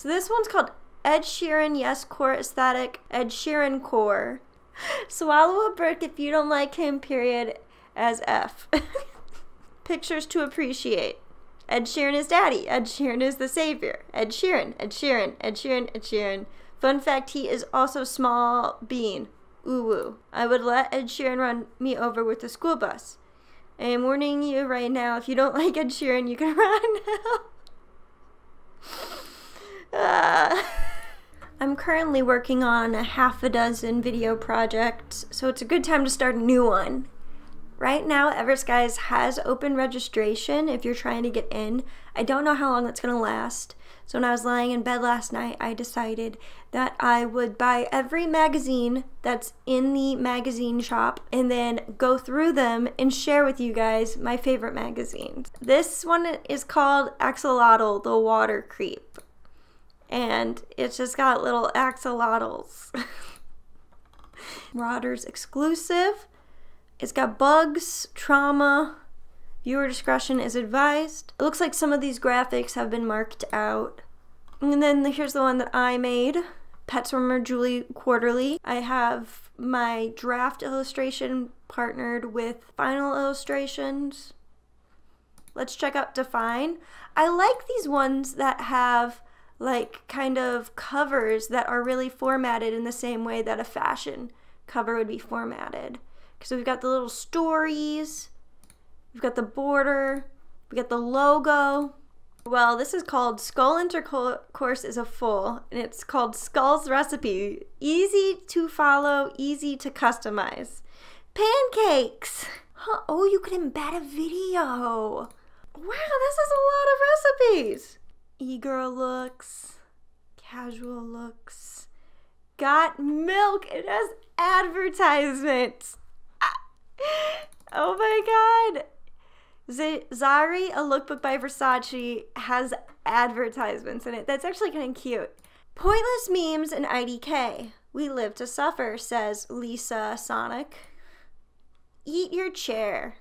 So this one's called Ed Sheeran Yes Core Aesthetic, Ed Sheeran Core. Swallow a brick if you don't like him, period, as F. Pictures to appreciate. Ed Sheeran is daddy. Ed Sheeran is the savior. Ed Sheeran, Ed Sheeran, Ed Sheeran, Ed Sheeran. Fun fact, he is also small bean. Ooh woo. I would let Ed Sheeran run me over with the school bus. I am warning you right now, if you don't like Ed Sheeran, you can run now. Uh, I'm currently working on a half a dozen video projects, so it's a good time to start a new one. Right now, Everskies has open registration if you're trying to get in. I don't know how long that's going to last. So when I was lying in bed last night, I decided that I would buy every magazine that's in the magazine shop and then go through them and share with you guys my favorite magazines. This one is called Axolotl, the Water Creep. And it's just got little axolotls. Marauders exclusive. It's got bugs, trauma, Viewer discretion is advised. It looks like some of these graphics have been marked out. And then here's the one that I made. Pet Simmer Julie Quarterly. I have my draft illustration partnered with final illustrations. Let's check out Define. I like these ones that have like kind of covers that are really formatted in the same way that a fashion cover would be formatted. So we've got the little stories, We've got the border. We got the logo. Well, this is called Skull Intercourse is a Full, and it's called Skull's Recipe. Easy to follow, easy to customize. Pancakes! Huh, oh, you can embed a video. Wow, this is a lot of recipes. E-girl looks, casual looks, got milk. It has advertisements. oh my god. Z- Zari, a lookbook by Versace, has advertisements in it. That's actually kind of cute. Pointless memes and IDK. We live to suffer, says Lisa Sonic. Eat your chair.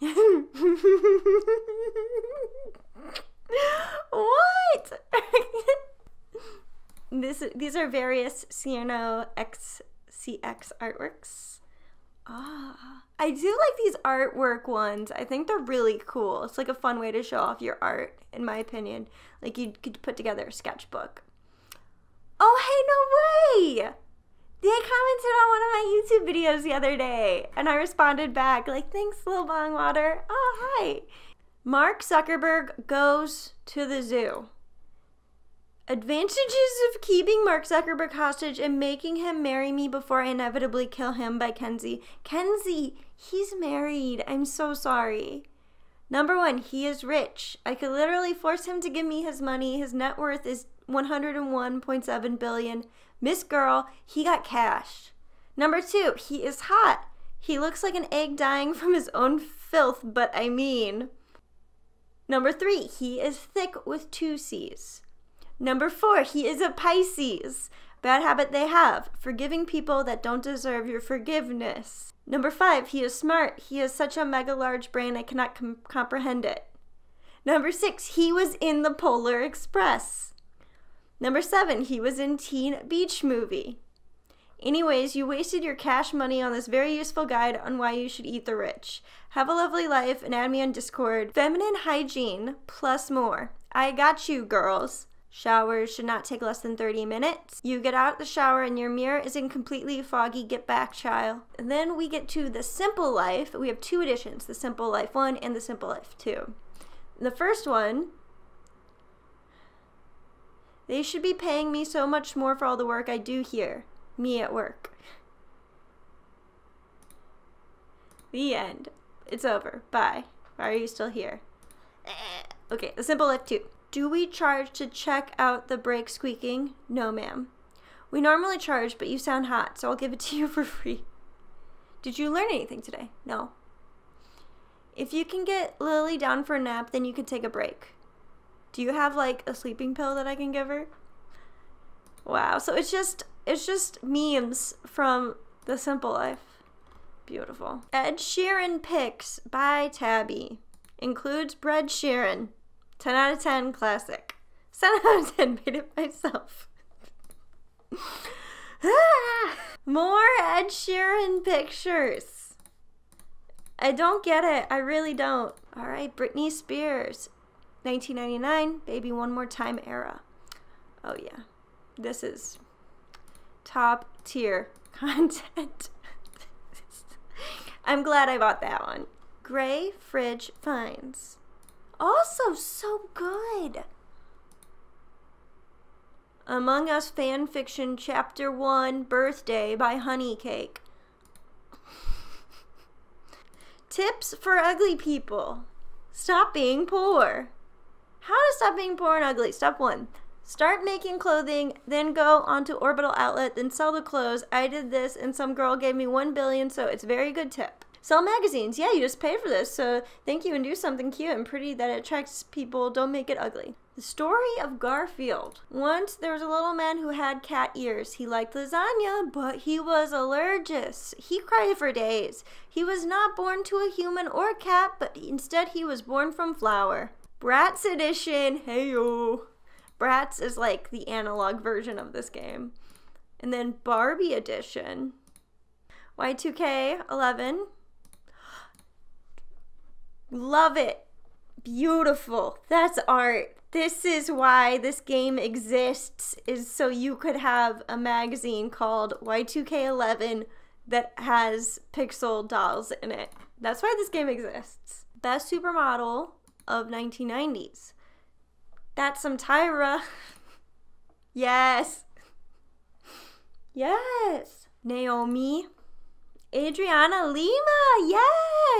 what? this these are various CNO XCX artworks. Ah. I do like these artwork ones. I think they're really cool. It's like a fun way to show off your art, in my opinion. Like you could put together a sketchbook. Oh, hey, no way! They commented on one of my YouTube videos the other day, and I responded back, like, thanks, Lil Bong Water. Oh, hi. Mark Zuckerberg goes to the zoo. Advantages of keeping Mark Zuckerberg hostage and making him marry me before I inevitably kill him by Kenzie. Kenzie, he's married. I'm so sorry. Number one, he is rich. I could literally force him to give me his money. His net worth is 101.7 billion. Miss Girl, he got cash. Number two, he is hot. He looks like an egg dying from his own filth, but I mean. Number three, he is thick with two C's. Number four, he is a Pisces. Bad habit they have forgiving people that don't deserve your forgiveness. Number five, he is smart. He has such a mega large brain, I cannot com- comprehend it. Number six, he was in the Polar Express. Number seven, he was in Teen Beach Movie. Anyways, you wasted your cash money on this very useful guide on why you should eat the rich. Have a lovely life and add me on Discord. Feminine hygiene plus more. I got you, girls. Showers should not take less than 30 minutes. You get out of the shower and your mirror isn't completely foggy. Get back, child. And then we get to the Simple Life. We have two editions the Simple Life 1 and the Simple Life 2. The first one, they should be paying me so much more for all the work I do here. Me at work. The end. It's over. Bye. Why are you still here? Eh. Okay, the Simple Life 2. Do we charge to check out the brake squeaking? No, ma'am. We normally charge, but you sound hot, so I'll give it to you for free. Did you learn anything today? No. If you can get Lily down for a nap, then you can take a break. Do you have like a sleeping pill that I can give her? Wow. So it's just it's just memes from the simple life. Beautiful. Ed Sheeran picks by Tabby includes Bread Sheeran. 10 out of 10 classic. Seven out of ten made it myself. More Ed Sheeran pictures. I don't get it. I really don't. All right, Britney Spears. 1999, Baby One More Time era. Oh, yeah. This is top tier content. I'm glad I bought that one. Gray Fridge Finds. Also, so good. Among Us fan fiction, chapter 1 Birthday by Honeycake. Tips for ugly people. Stop being poor. How to stop being poor and ugly. Step 1. Start making clothing, then go onto Orbital Outlet, then sell the clothes. I did this and some girl gave me 1 billion, so it's a very good tip. Sell magazines. Yeah, you just pay for this, so thank you and do something cute and pretty that attracts people. Don't make it ugly. The story of Garfield. Once there was a little man who had cat ears. He liked lasagna, but he was allergic. He cried for days. He was not born to a human or a cat, but instead he was born from flour. Bratz edition. Hey yo. Bratz is like the analog version of this game. And then Barbie edition. Y2K 11 Love it. Beautiful. That's art. This is why this game exists is so you could have a magazine called Y2K11 that has pixel dolls in it. That's why this game exists. Best supermodel of 1990s. That's some Tyra. yes. Yes. Naomi. Adriana Lima.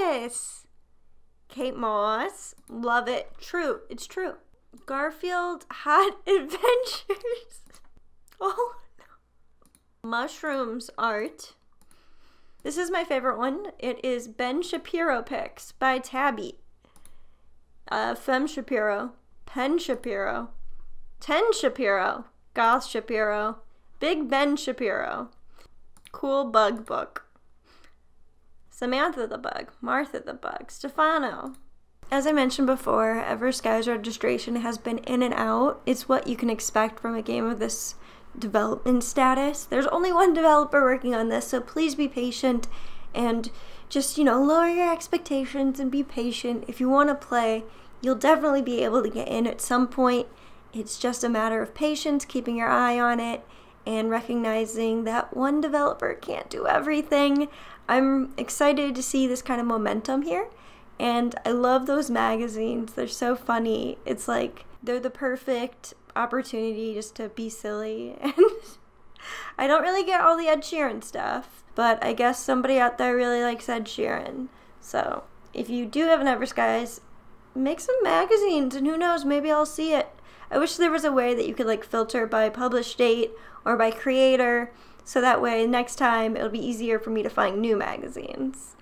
Yes. Kate Moss. Love it. True. It's true. Garfield Hot Adventures. Oh no. Mushrooms art. This is my favorite one. It is Ben Shapiro Pics by Tabby. Uh, Fem Shapiro. Pen Shapiro. Ten Shapiro. Goth Shapiro. Big Ben Shapiro. Cool Bug Book. Samantha the Bug, Martha the Bug, Stefano. As I mentioned before, Everskies registration has been in and out. It's what you can expect from a game of this development status. There's only one developer working on this, so please be patient and just, you know, lower your expectations and be patient. If you want to play, you'll definitely be able to get in at some point. It's just a matter of patience, keeping your eye on it, and recognizing that one developer can't do everything. I'm excited to see this kind of momentum here. And I love those magazines. They're so funny. It's like they're the perfect opportunity just to be silly. And I don't really get all the Ed Sheeran stuff, but I guess somebody out there really likes Ed Sheeran. So if you do have an Everskies, make some magazines and who knows, maybe I'll see it. I wish there was a way that you could like filter by published date or by creator so that way next time it'll be easier for me to find new magazines.